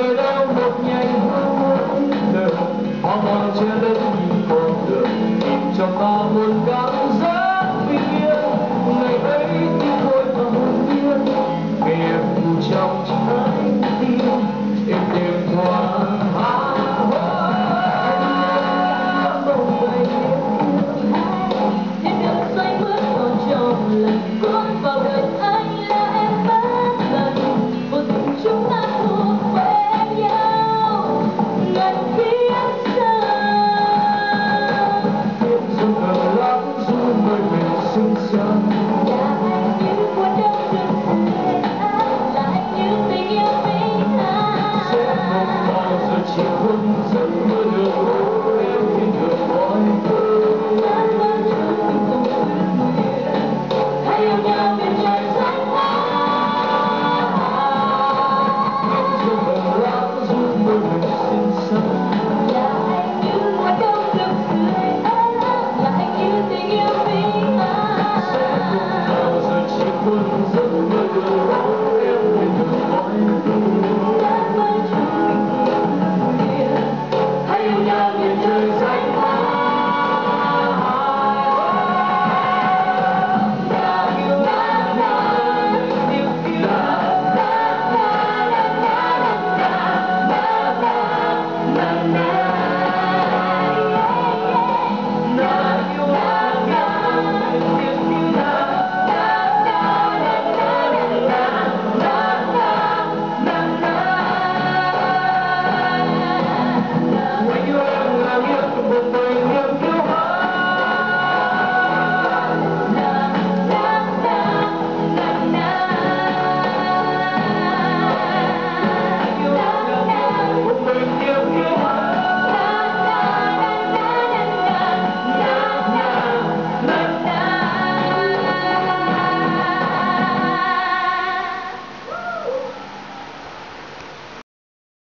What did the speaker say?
Lord. 心想。